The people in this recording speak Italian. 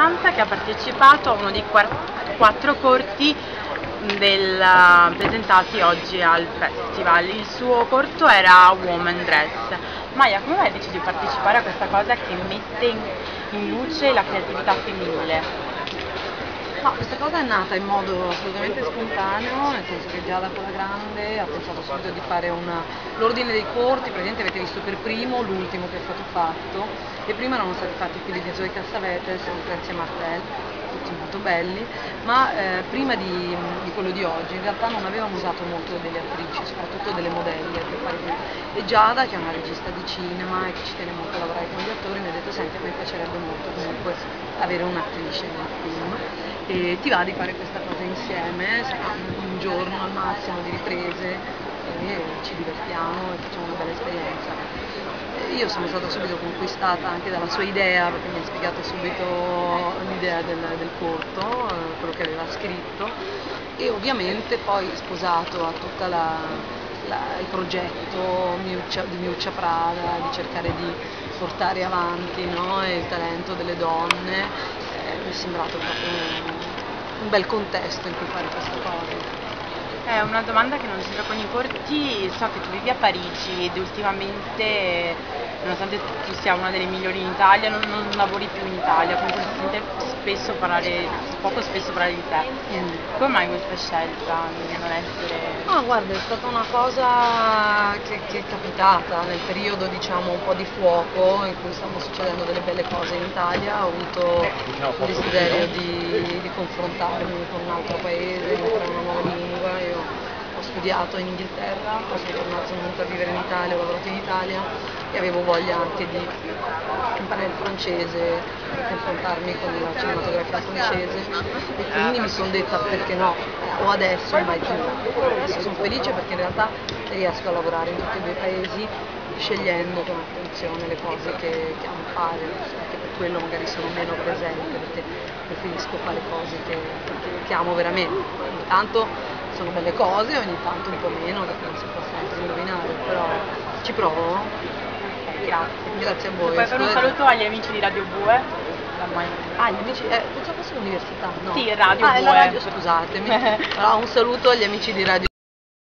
Costanza che ha partecipato a uno dei quattro corti del, presentati oggi al festival. Il suo corto era Woman Dress. Maia, come mai hai deciso di partecipare a questa cosa che mette in luce la creatività femminile? No, questa cosa è nata in modo assolutamente spontaneo, nel senso che già da quella grande ha pensato subito di fare una... l'ordine dei corti, praticamente avete visto per primo l'ultimo che è stato fatto, e prima erano stati fatti quelli di Zoe Cassavetes, Lucrezia Martel, tutti molto belli, ma eh, prima di, di, quello di oggi in realtà non avevamo usato molto delle attrici, soprattutto delle modelle per fare E Giada, che è una regista di cinema e che ci tiene molto a lavorare con gli attori, mi ha detto senti a me piacerebbe molto comunque avere un'attrice nel film e ti va di fare questa cosa insieme, un giorno al massimo di riprese e ci divertiamo e facciamo una bella esperienza. Io sono stata subito conquistata anche dalla sua idea perché mi ha spiegato subito l'idea del, del corto, eh, quello che aveva scritto e ovviamente poi sposato a tutto il progetto di Miuccia Prada, di cercare di portare avanti no, il talento delle donne, eh, mi è sembrato proprio un bel contesto in cui fare questa cosa. È una domanda che non c'entra con i corti, so che tu vivi a Parigi ed ultimamente, nonostante tu sia una delle migliori in Italia, non, non lavori più in Italia, comunque si sente spesso parlare, poco spesso parlare di te. Mm. Come mai questa scelta di non essere... Ah guarda, è stata una cosa che, che, è capitata nel periodo diciamo un po' di fuoco in cui stanno succedendo delle belle cose in Italia, ho avuto il desiderio di, di confrontarmi con un altro paese, imparare una nuova lingua. Ho studiato in Inghilterra, poi sono comunque a vivere in Italia, ho lavorato in Italia e avevo voglia anche di imparare il francese confrontarmi con la cinematografia francese e quindi mi sono detta perché no, o adesso o mai più. Adesso sono felice perché in realtà riesco a lavorare in tutti e due i paesi scegliendo con attenzione le cose che, che amo fare, anche per quello magari sono meno presente perché preferisco fare cose che, che, amo veramente. Ogni tanto sono belle cose, ogni tanto un po' meno, perché non si può sempre indovinare, però ci provo. Grazie. Grazie a voi. Puoi fare un saluto agli amici di Radio Bue? Ah, gli amici, eh, pensavo fosse l'università, no? Sì, Radio ah, Bue. la radio, scusatemi. allora, un saluto agli amici di Radio